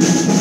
you